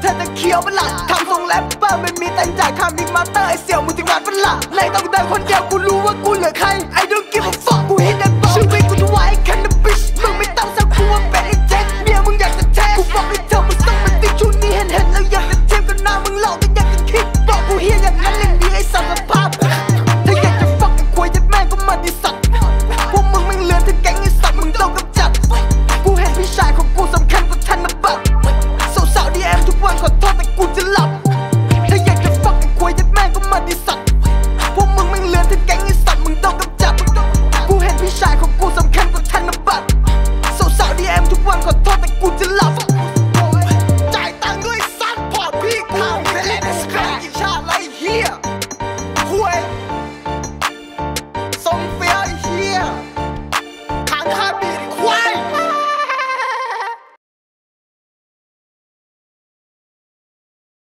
เธอจะเคี้ยวเป็นหลักทำทรงแรปเปอร์ม่มีแต่งจากคำนิมาเตอร์ไอเสี่ยวมึงถึงรัดเป็นหลักเลยต้องเดินคนเดียวกูรู้ว่ากูเหลือใคร I don't give a fuck กูเห็นแต่บอกชีวิตกูจะไว้ cannabis มึงไม่ต้องสักกูว่าเป็นไอ้เจ๊เมียมึงอยากจะแทงกกูบอกให้เธอมึงต้องเป็นติ๊กชูนี้เห็นเห็นแล้วอยากจะเทียบกันหน้ามึงเล่ากันอยากจะคิดบอกกูเฮียอย่างนั้นเลยดีไอสัตว์ภาพ